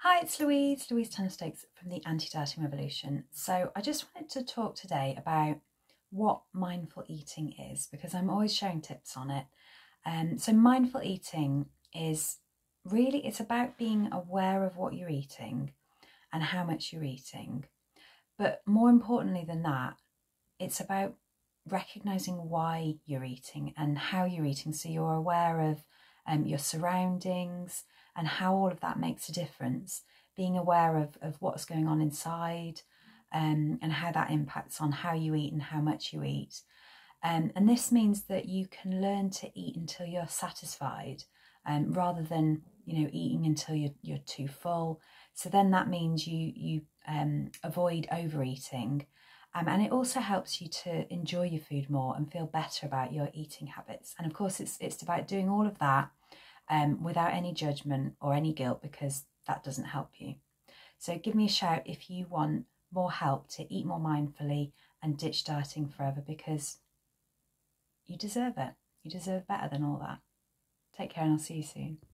Hi, it's Louise, Louise Tanner Stokes from the Anti Dieting Revolution. So, I just wanted to talk today about what mindful eating is because I'm always sharing tips on it. Um, so, mindful eating is really it's about being aware of what you're eating and how much you're eating. But more importantly than that, it's about recognizing why you're eating and how you're eating so you're aware of um, your surroundings and how all of that makes a difference. Being aware of, of what's going on inside um, and how that impacts on how you eat and how much you eat. Um, and this means that you can learn to eat until you're satisfied um, rather than you know eating until you're, you're too full. So then that means you, you um, avoid overeating. Um, and it also helps you to enjoy your food more and feel better about your eating habits. And of course, it's, it's about doing all of that um, without any judgment or any guilt because that doesn't help you. So give me a shout if you want more help to eat more mindfully and ditch dieting forever because you deserve it. You deserve better than all that. Take care and I'll see you soon.